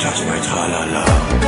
touch my tra-la-la